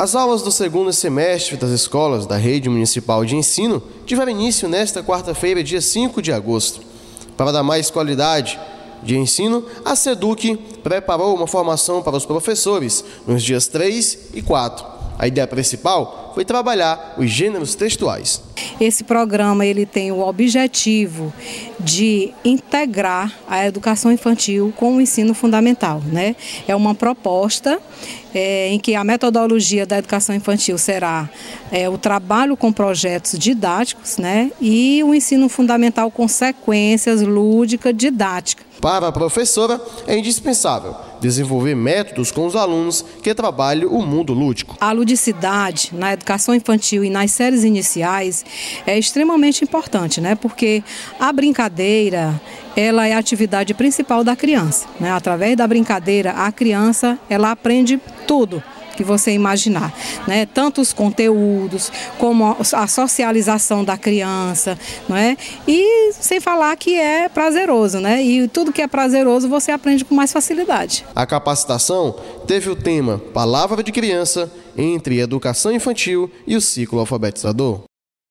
As aulas do segundo semestre das escolas da Rede Municipal de Ensino tiveram início nesta quarta-feira, dia 5 de agosto. Para dar mais qualidade de ensino, a SEDUC preparou uma formação para os professores nos dias 3 e 4 a ideia principal foi trabalhar os gêneros textuais. Esse programa ele tem o objetivo de integrar a educação infantil com o ensino fundamental. Né? É uma proposta é, em que a metodologia da educação infantil será é, o trabalho com projetos didáticos né? e o ensino fundamental com sequências lúdica didática. Para a professora, é indispensável desenvolver métodos com os alunos que trabalham o mundo lúdico. A ludicidade na educação infantil e nas séries iniciais é extremamente importante, né? Porque a brincadeira, ela é a atividade principal da criança, né? Através da brincadeira, a criança, ela aprende tudo que você imaginar, né? Tanto os conteúdos como a socialização da criança, não é? E sem falar que é prazeroso, né? E tudo que é prazeroso você aprende com mais facilidade. A capacitação teve o tema Palavra de Criança entre Educação Infantil e o Ciclo Alfabetizador.